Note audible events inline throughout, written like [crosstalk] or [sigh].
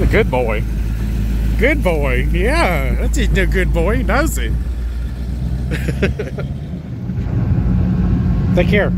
a good boy. Good boy. Yeah, that's a good boy. He it. Take care.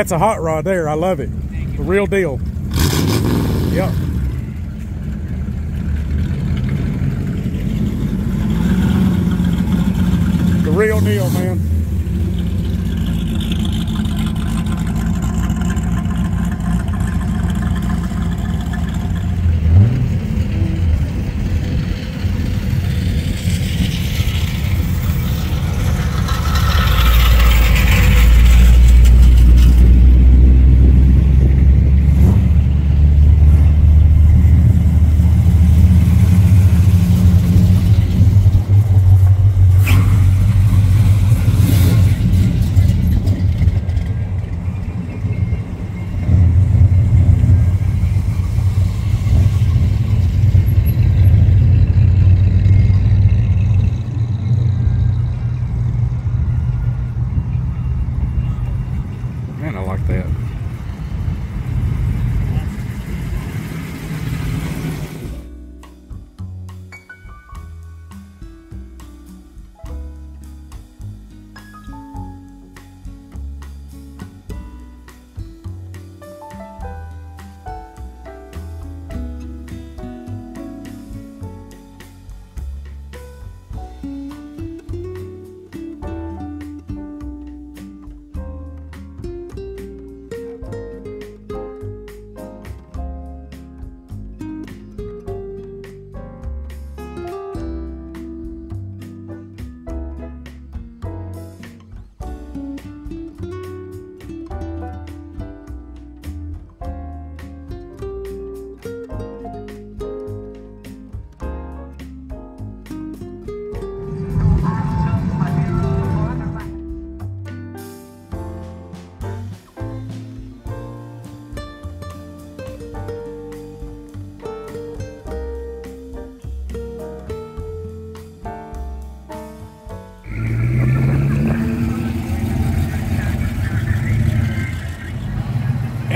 That's a hot rod there. I love it. The real deal. Yep. The real deal, man.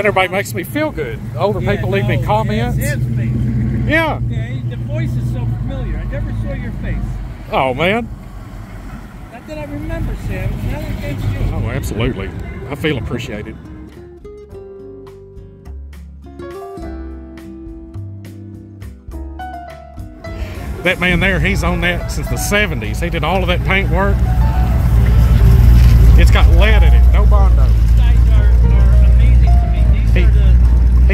And everybody makes me feel good. Older people leave me comments. It's me. Yeah. Yeah, the voice is so familiar. I never saw your face. Oh, man. Not that I remember, Sam. It's not against you. Oh, absolutely. I feel appreciated. That man there, he's on that since the 70s. He did all of that paint work. It's got lead in it, no Bondo.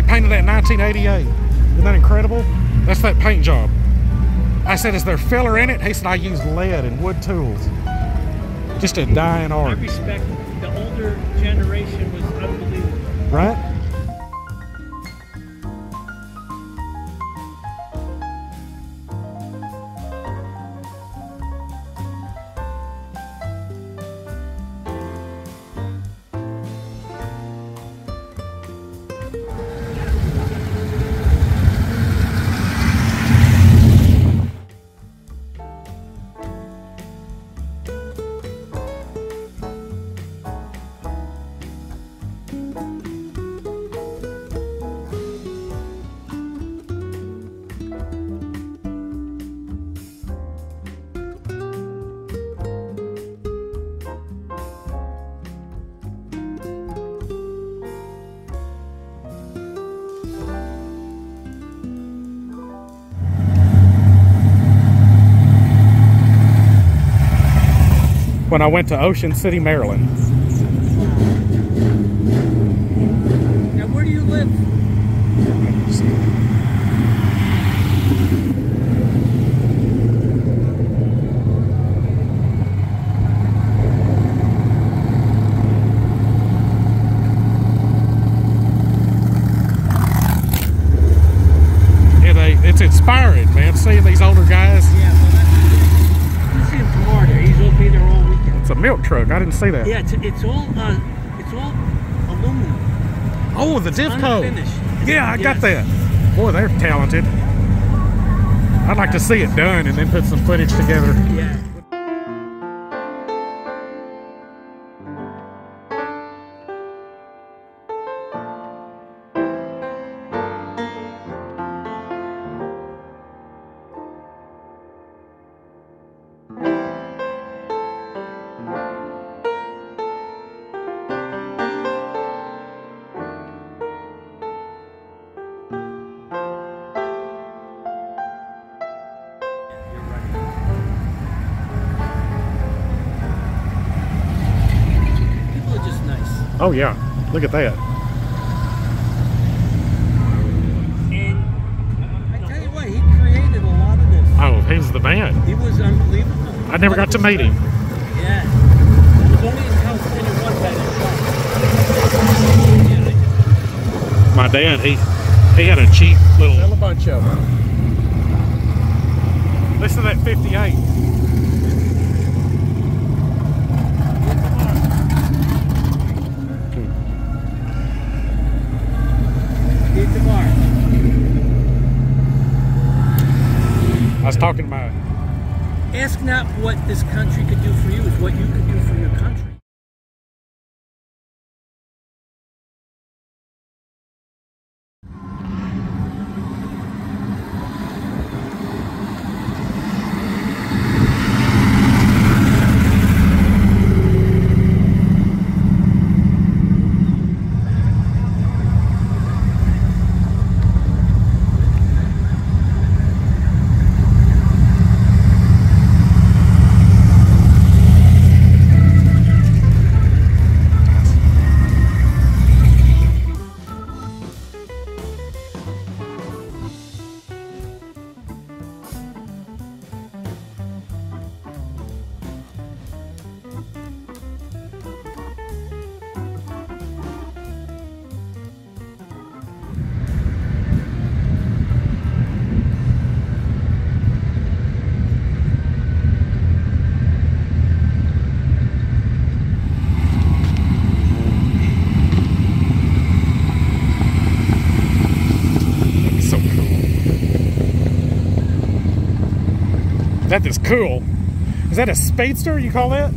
He painted that in 1988. Isn't that incredible? That's that paint job. I said, is there filler in it? He said, I use lead and wood tools. Just a dying art. I respect the older generation was unbelievable. right? When I went to Ocean City, Maryland. Now, where do you live? Yeah, they, it's inspiring, man, seeing these older guys. Yeah, well, that's. You see him tomorrow there. He's will be there all weekend. It's a milk truck. I didn't see that. Yeah, it's, it's all uh, it's all aluminum. Oh, the Divco. Unfinished. Yeah, I got that. Boy, they're talented. I'd like to see it done and then put some footage together. Yeah. Oh yeah, look at that. And I tell you what, he created a lot of this. Oh, he was the man. He was unbelievable. I never got to meet him. Yeah. It was only in California one time. Yeah, My dad, he he had a cheap Sell little. a bunch of them. Listen to that 58. I did tomorrow. I was talking to my Ask not what this country could That is cool. Is that a speedster you call that?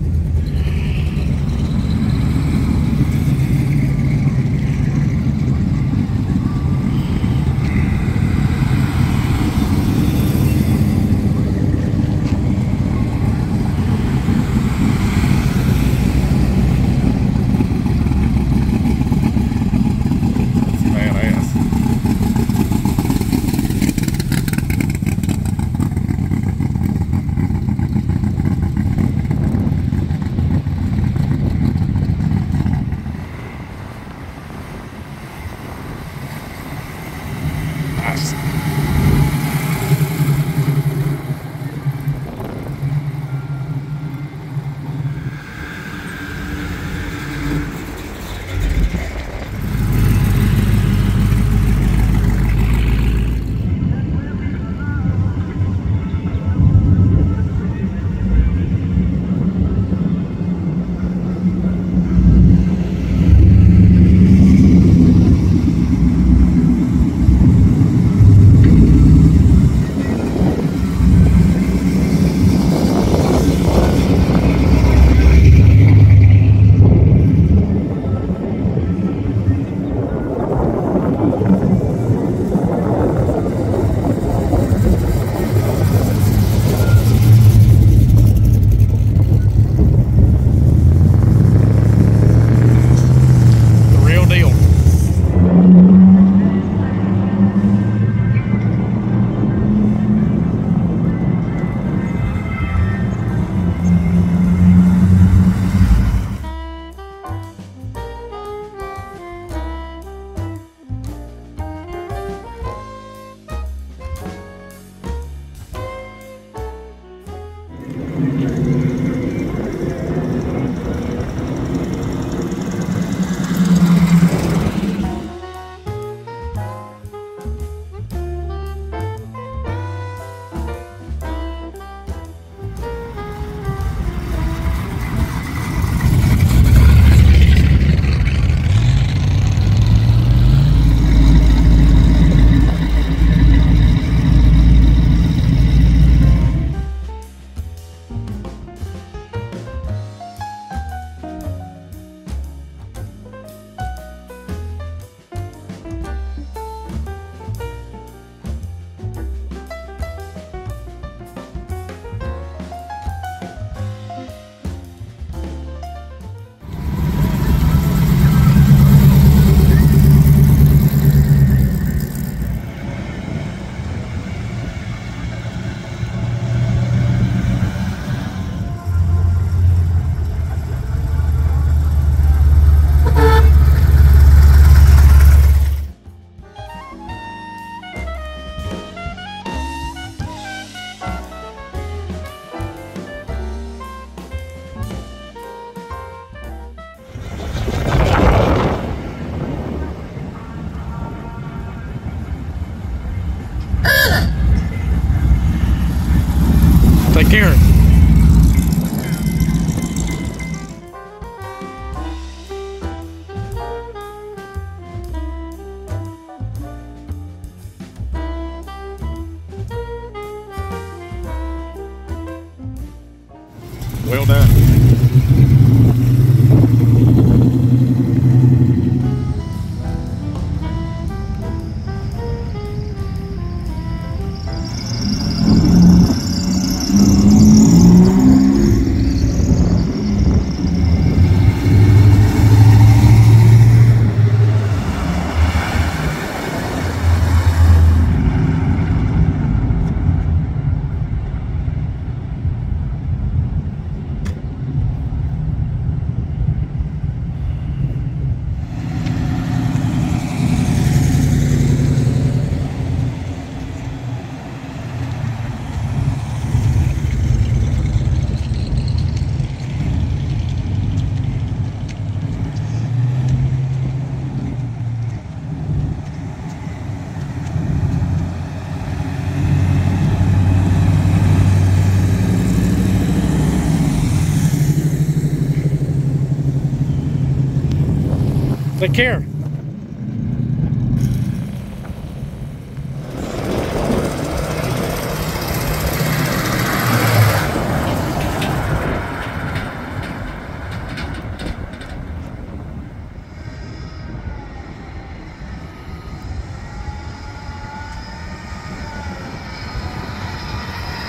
Take care.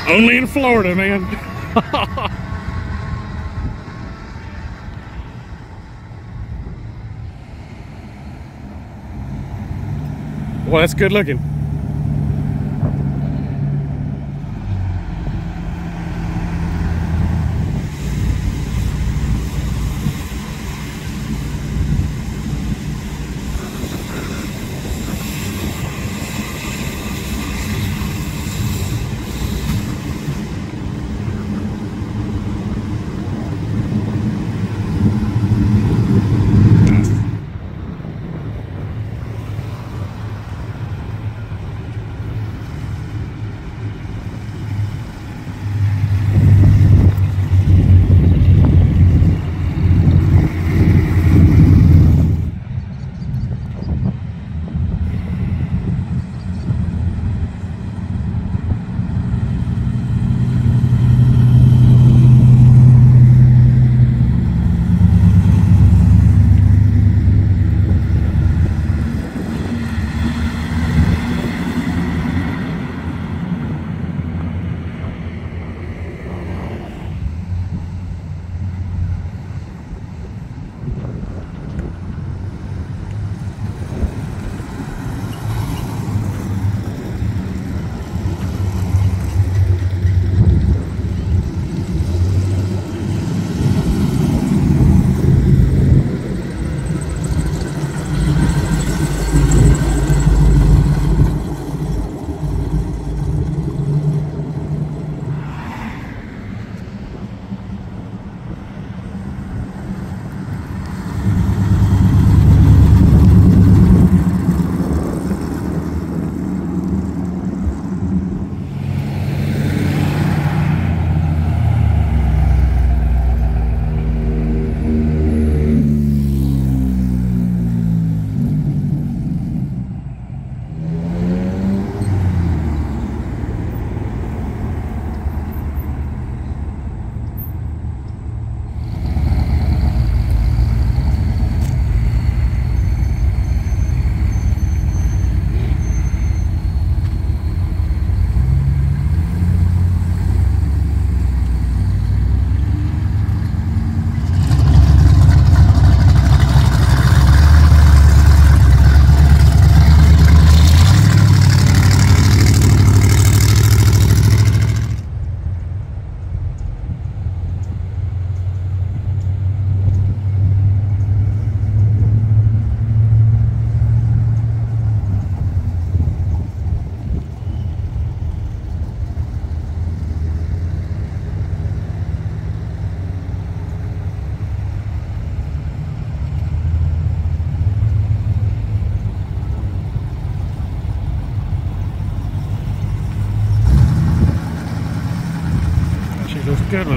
Only in Florida, man. [laughs] that's good looking.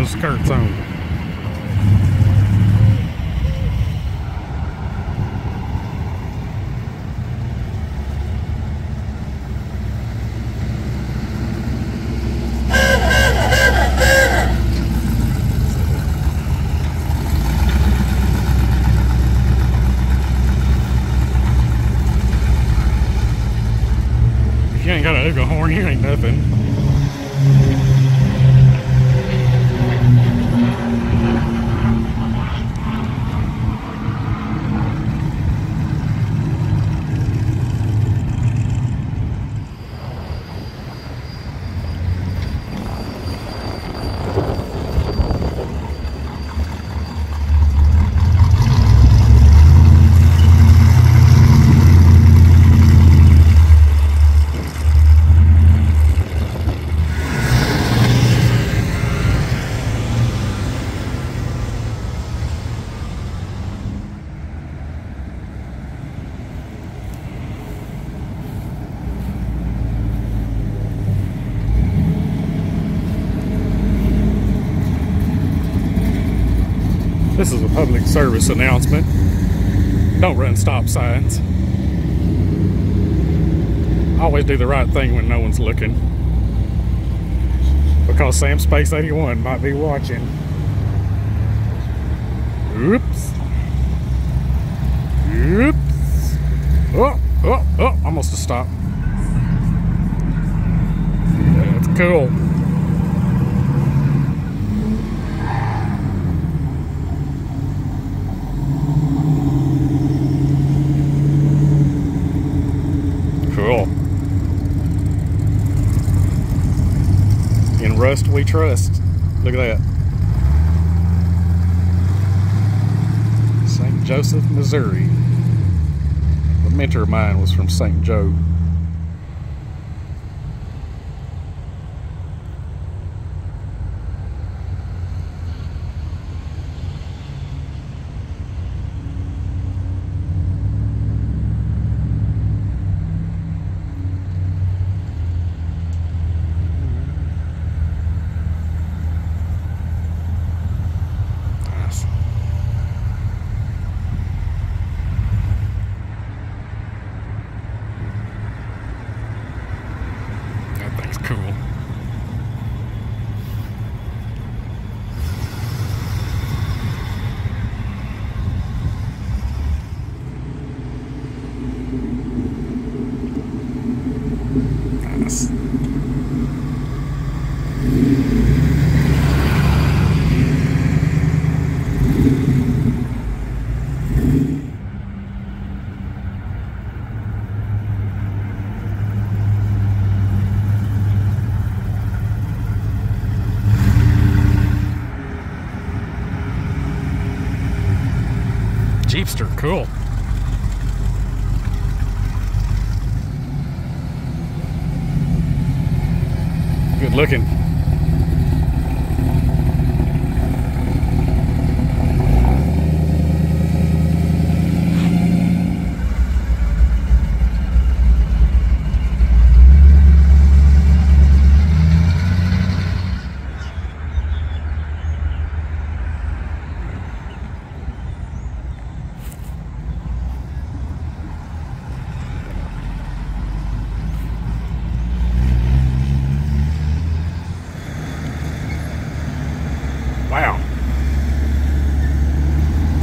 Skirts on. You ain't got a ooga horn, you ain't nothing. This is a public service announcement. Don't run stop signs. Always do the right thing when no one's looking. Because Samspace81 might be watching. Oops. Oops. Oh, oh, oh, almost a stop. That's cool. In Rust we trust. Look at that. St. Joseph, Missouri. The mentor of mine was from St. Joe.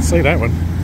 See that one.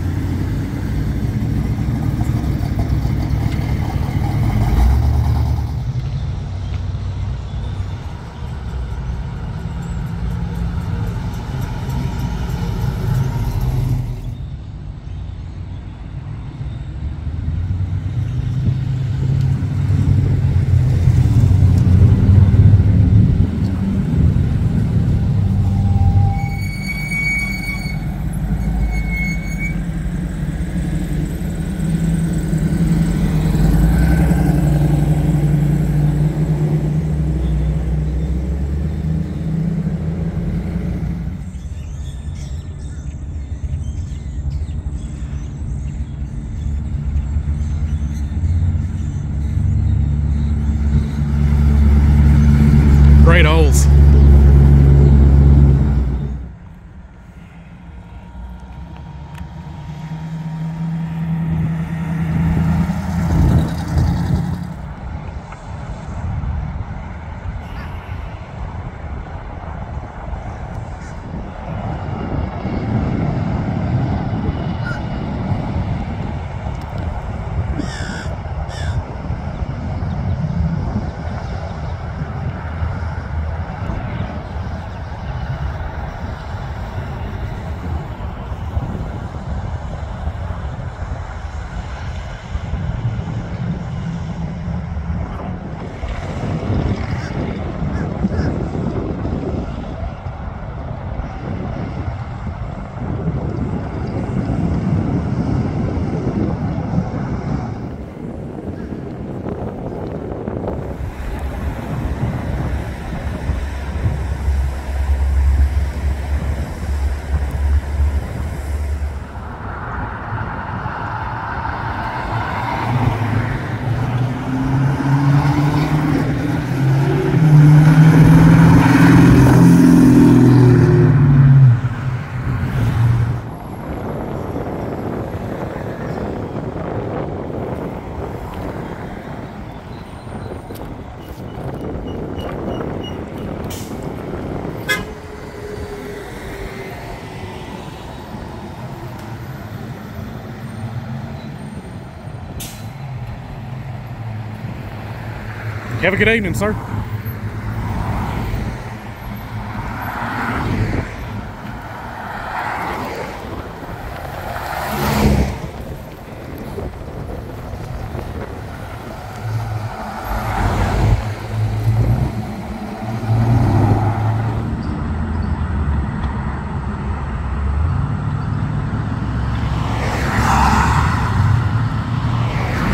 Have a good evening, sir.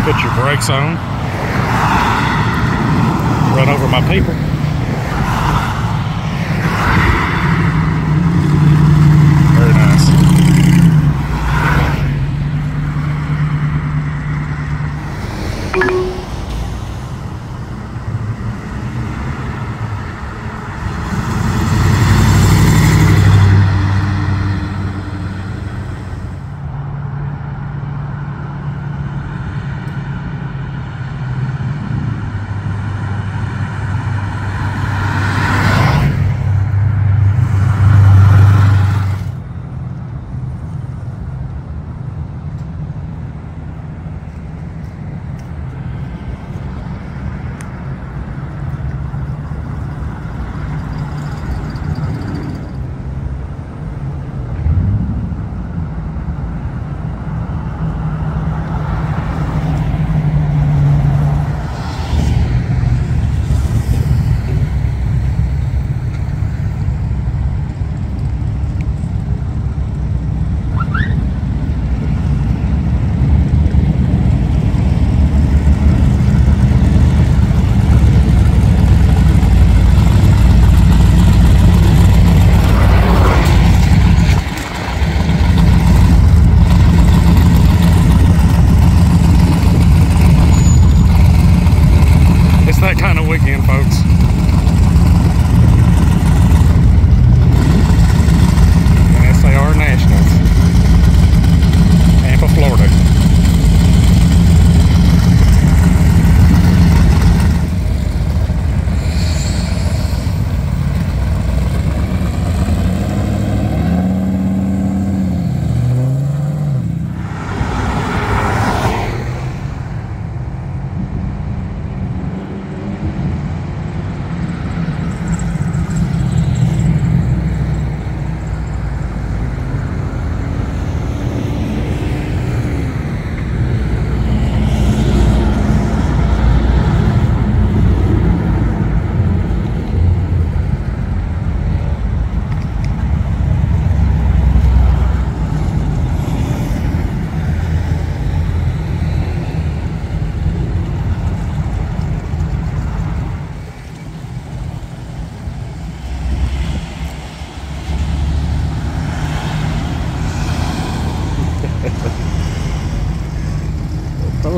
Put your brakes on.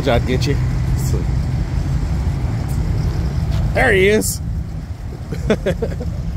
I'd get you. There he is. [laughs]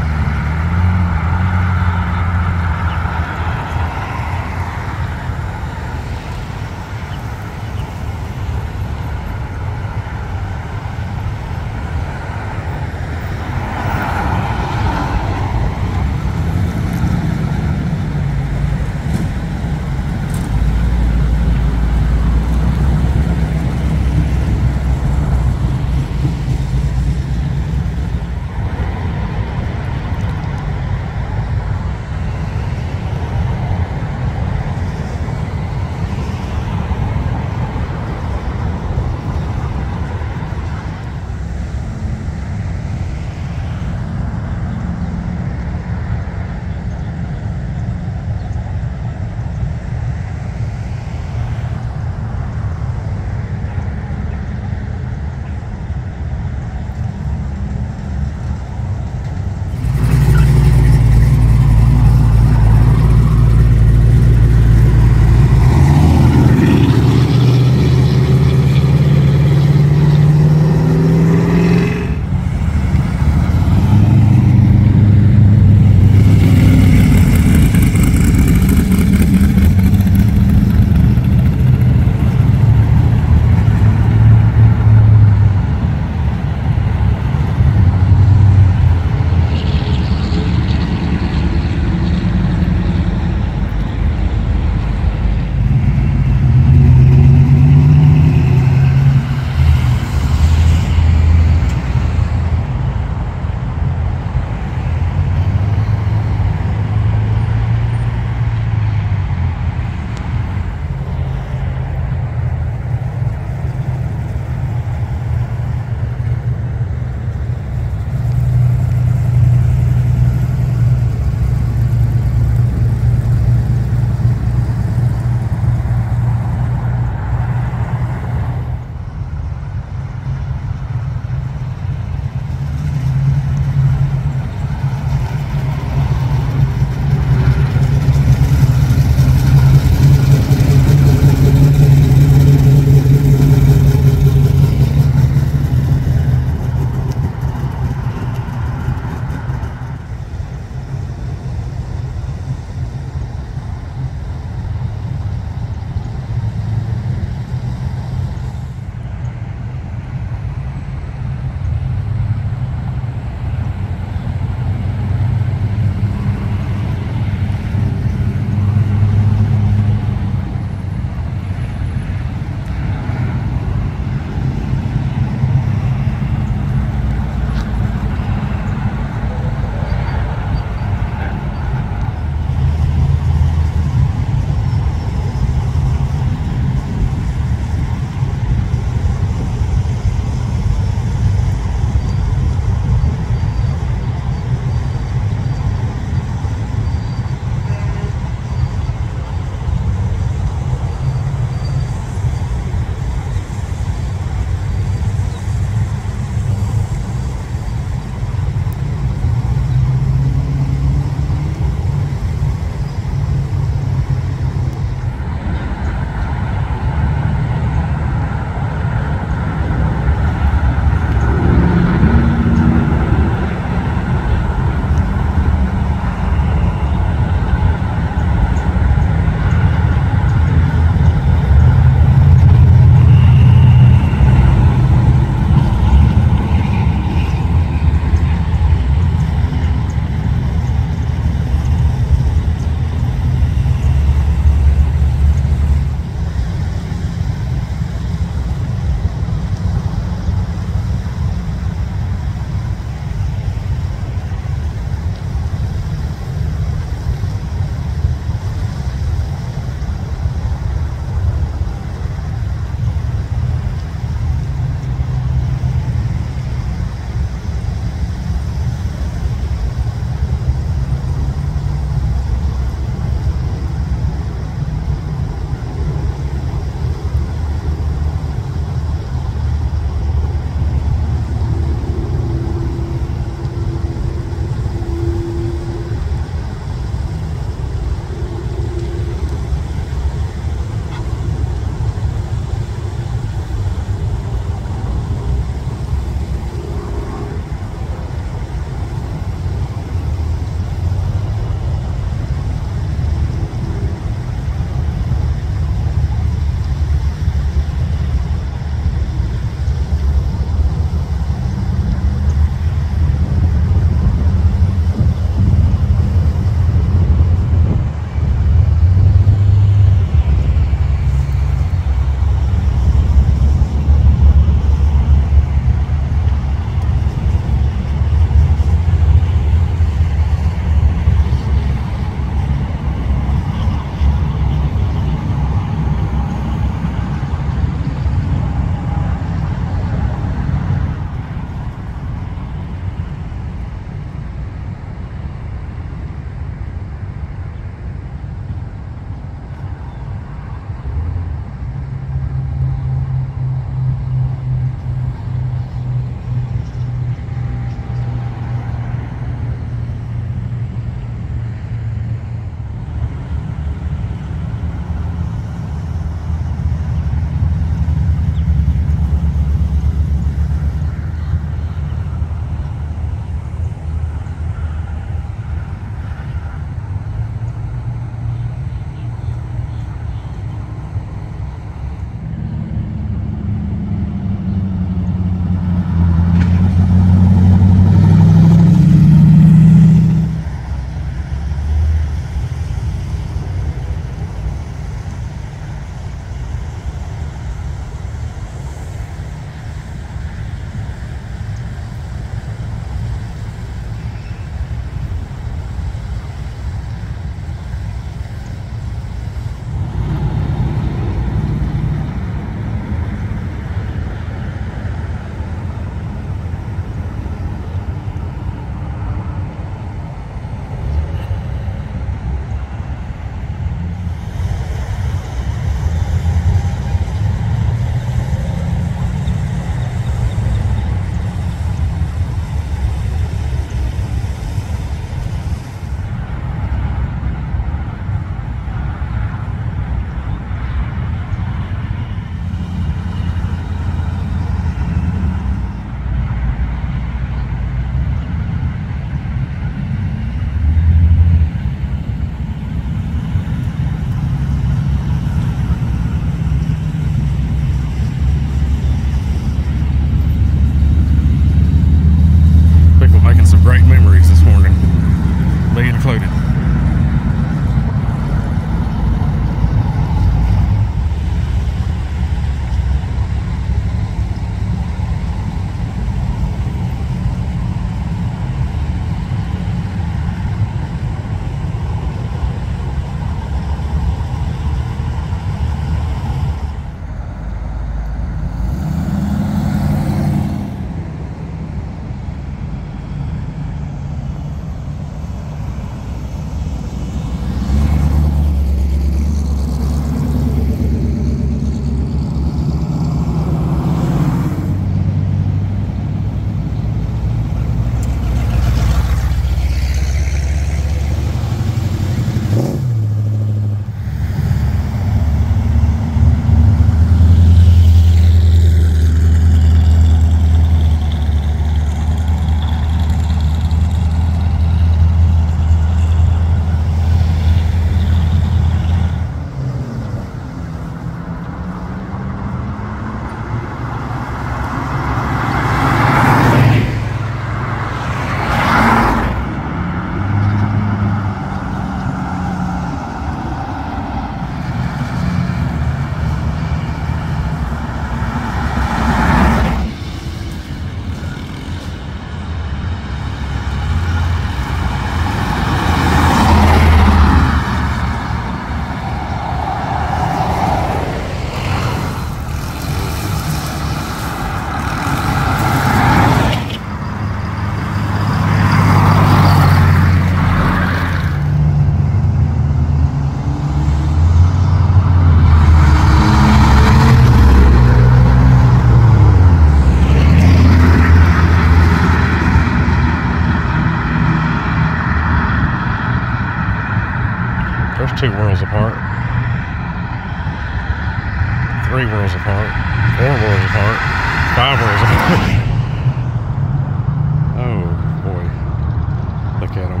at them.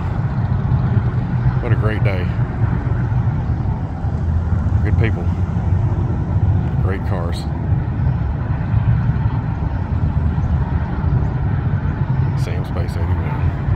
What a great day. Good people. Great cars. Samspace81.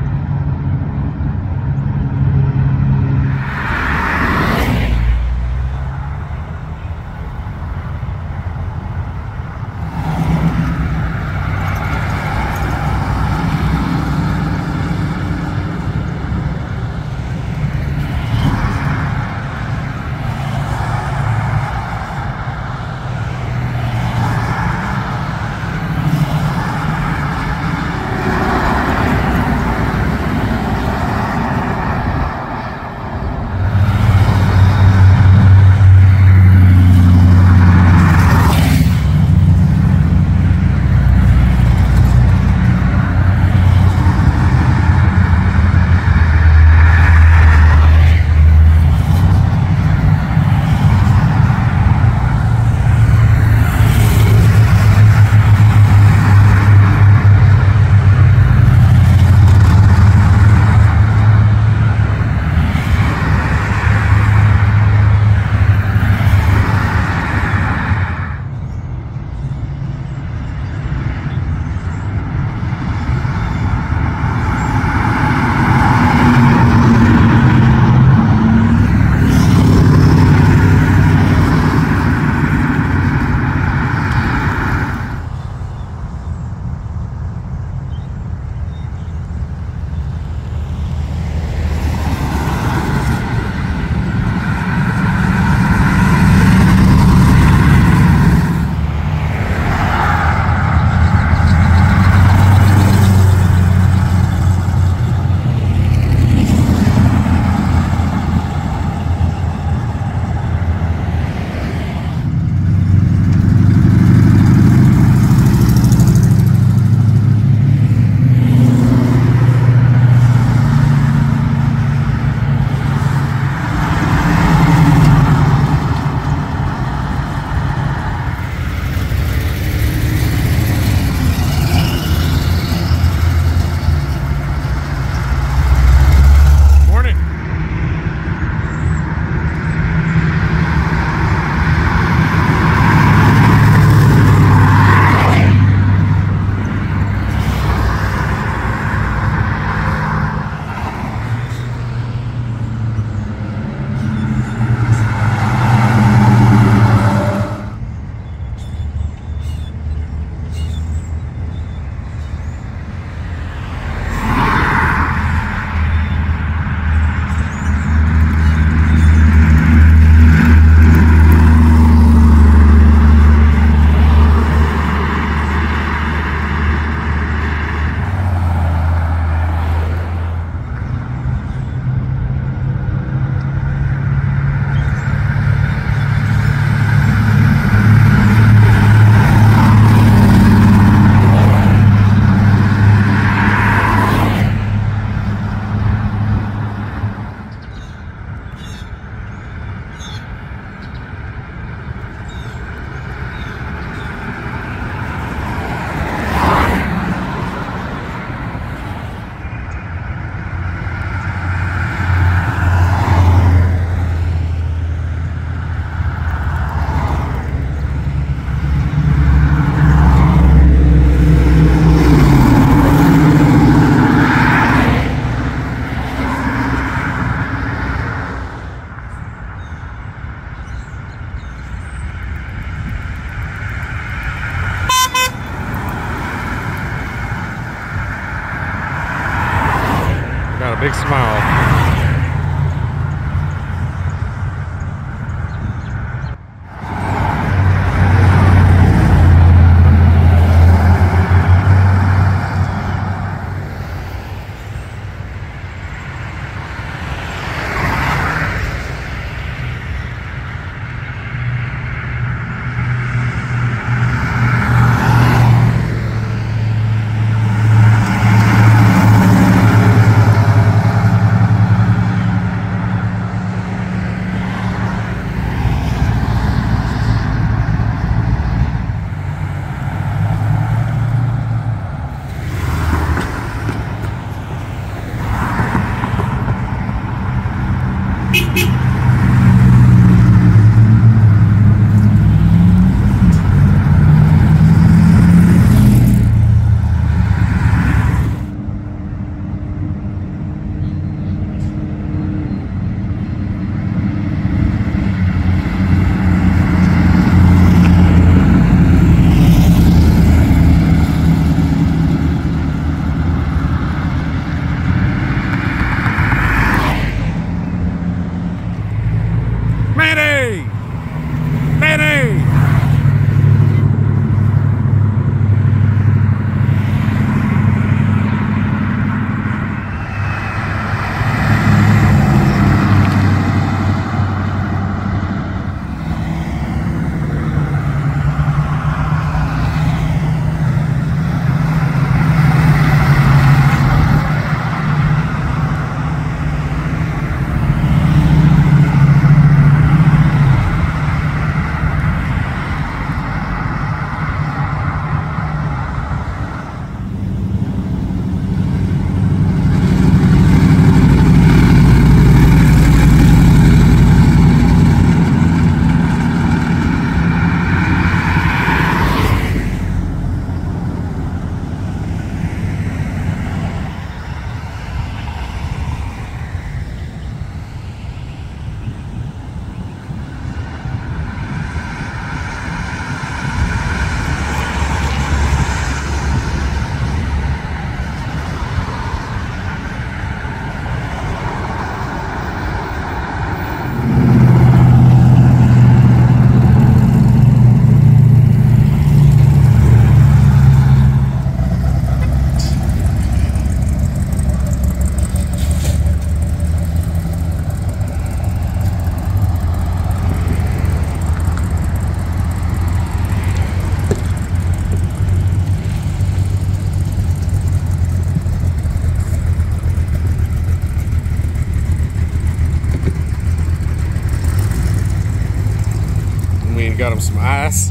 Some ice.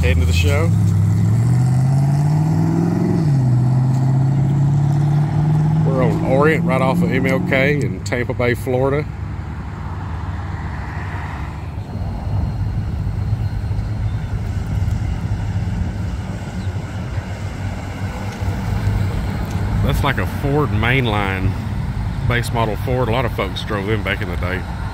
Heading to the show. We're on Orient right off of MLK in Tampa Bay, Florida. That's like a Ford mainline base model Ford. A lot of folks drove them back in the day.